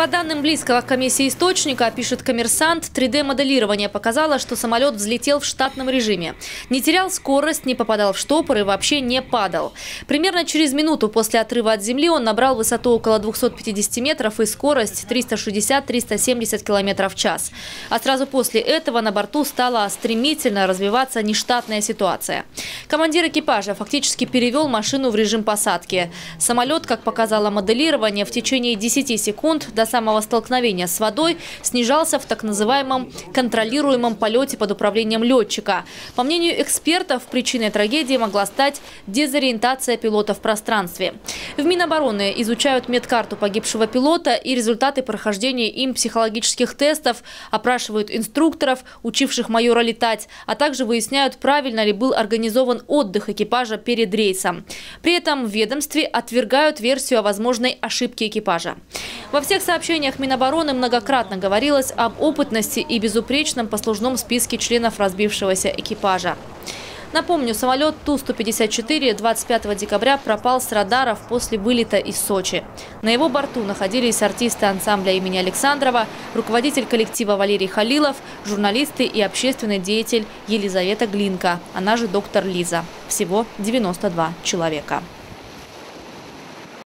По данным близкого к комиссии источника, пишет коммерсант, 3D-моделирование показало, что самолет взлетел в штатном режиме. Не терял скорость, не попадал в штопор и вообще не падал. Примерно через минуту после отрыва от земли он набрал высоту около 250 метров и скорость 360-370 км в час. А сразу после этого на борту стала стремительно развиваться нештатная ситуация. Командир экипажа фактически перевел машину в режим посадки. Самолет, как показало моделирование, в течение 10 секунд до самого столкновения с водой снижался в так называемом контролируемом полете под управлением летчика. По мнению экспертов, причиной трагедии могла стать дезориентация пилота в пространстве. В Минобороны изучают медкарту погибшего пилота и результаты прохождения им психологических тестов, опрашивают инструкторов, учивших майора летать, а также выясняют, правильно ли был организован отдых экипажа перед рейсом. При этом в ведомстве отвергают версию о возможной ошибке экипажа. Во всех сообщениях Минобороны многократно говорилось об опытности и безупречном послужном списке членов разбившегося экипажа. Напомню, самолет Ту-154 25 декабря пропал с радаров после вылета из Сочи. На его борту находились артисты ансамбля имени Александрова, руководитель коллектива Валерий Халилов, журналисты и общественный деятель Елизавета Глинка, она же доктор Лиза. Всего 92 человека.